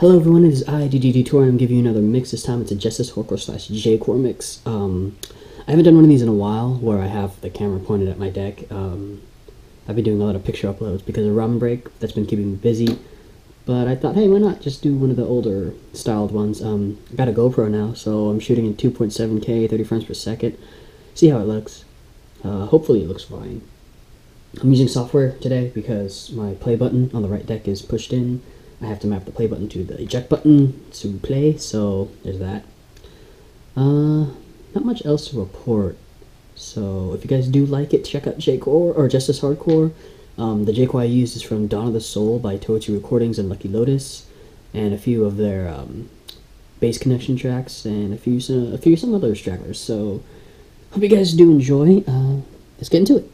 Hello everyone, it is I, Tour, and I'm giving you another mix. This time it's a Justice Hardcore slash J-Core mix. Um, I haven't done one of these in a while where I have the camera pointed at my deck. Um, I've been doing a lot of picture uploads because of rum break. That's been keeping me busy. But I thought, hey, why not just do one of the older styled ones? Um, I got a GoPro now, so I'm shooting in 2.7K, 30 frames per second. See how it looks. Uh, hopefully it looks fine. I'm using software today because my play button on the right deck is pushed in. I have to map the play button to the eject button to play, so there's that. Uh, not much else to report. So if you guys do like it, check out J-Core or Justice Hardcore. Um, the J-Core I used is from Dawn of the Sol by Touitsu Recordings and Lucky Lotus, and a few of their um, bass connection tracks and a few some, a few some other stragglers. So hope you guys do enjoy. Uh, let's get into it.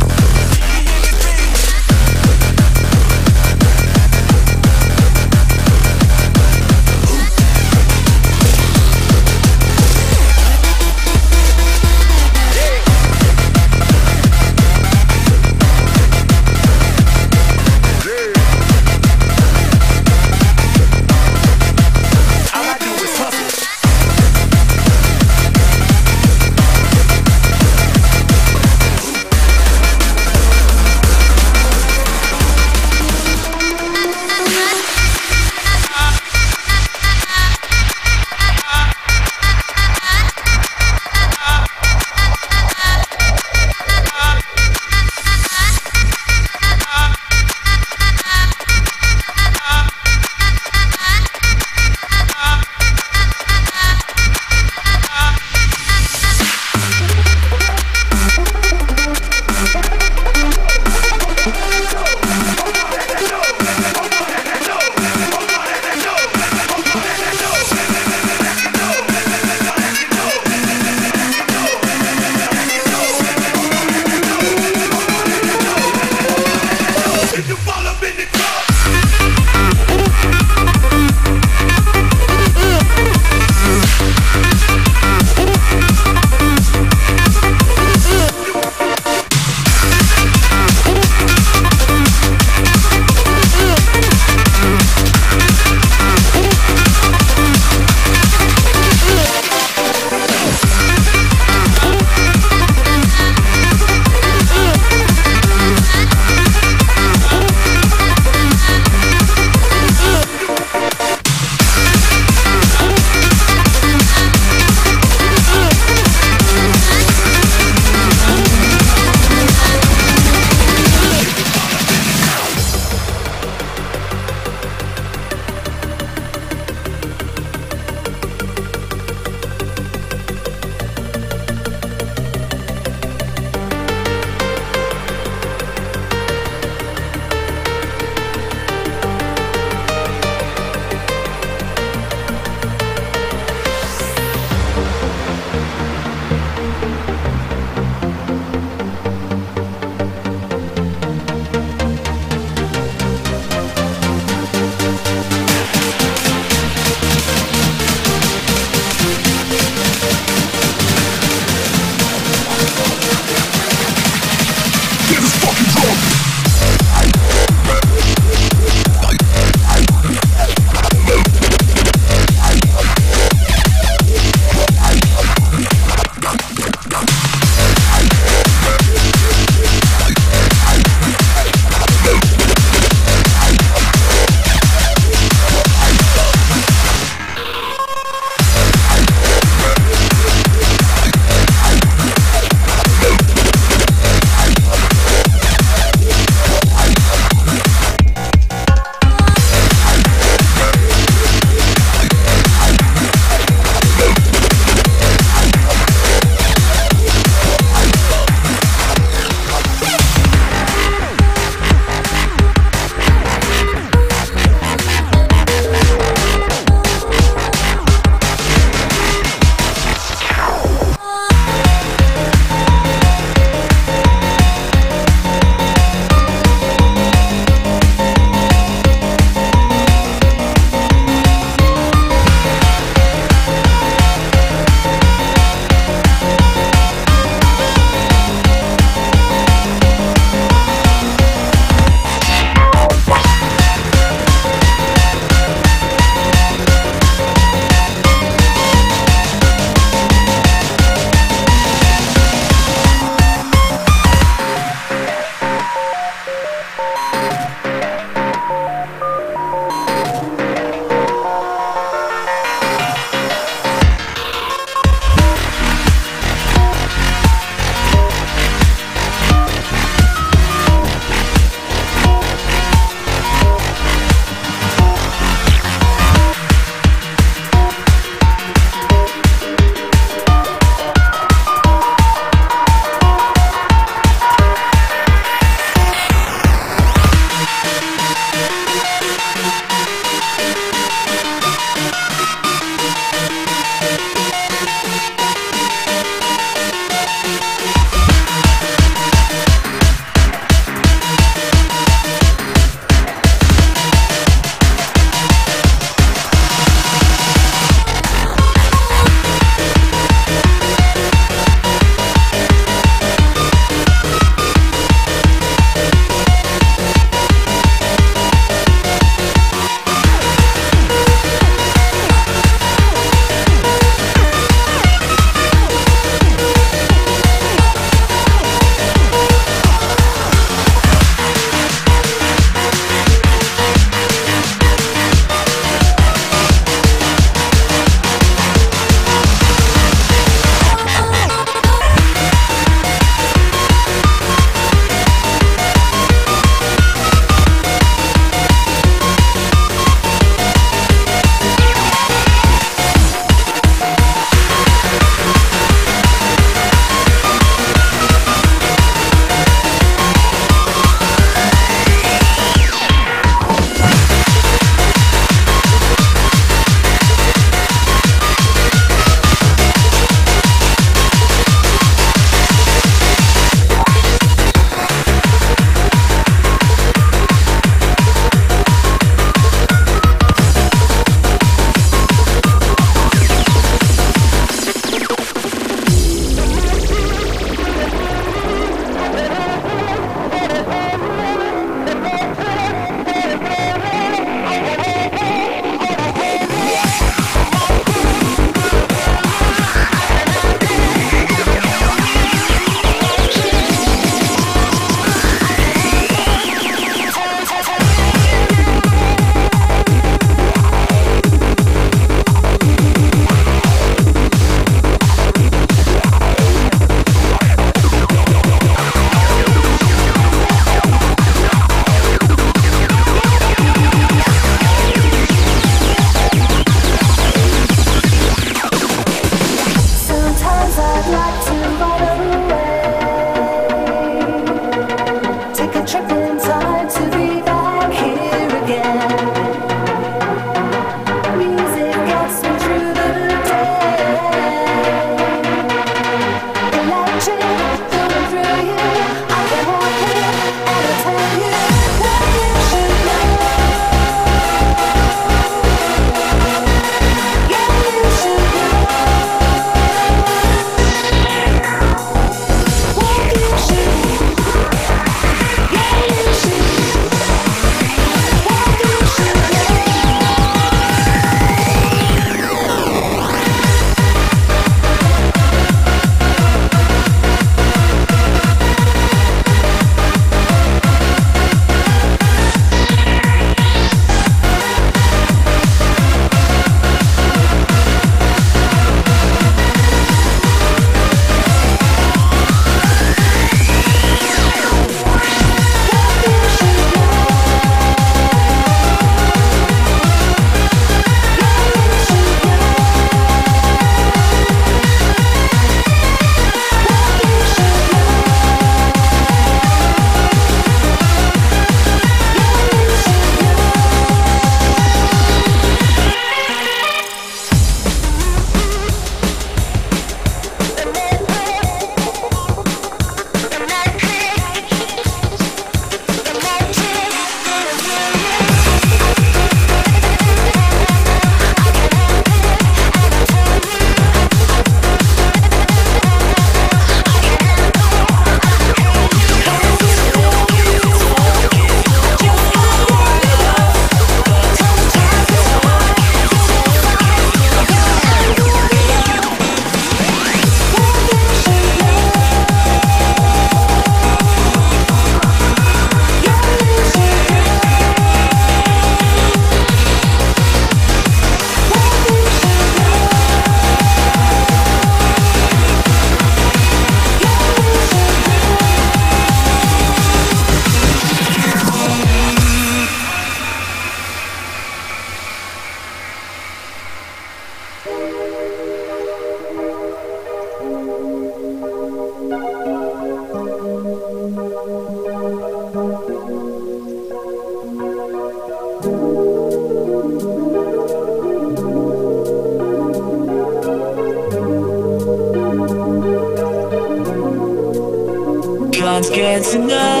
Get